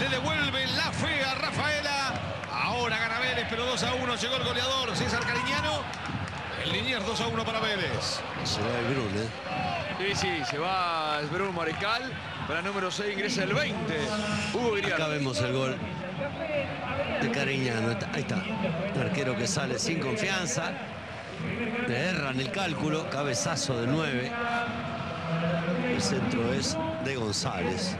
Le devuelve la fe a Rafaela. Ahora gana Vélez, pero 2 a 1. Llegó el goleador César Cariñano. El Liniers 2 a 1 para Vélez. Se va el Brun, ¿eh? Sí, sí, se va Bruno Marical. Para el número 6 ingresa el 20. Hugo Acá vemos el gol de Cariñano. Ahí está. Un arquero que sale sin confianza. Le erran el cálculo. Cabezazo de 9. El centro es de González.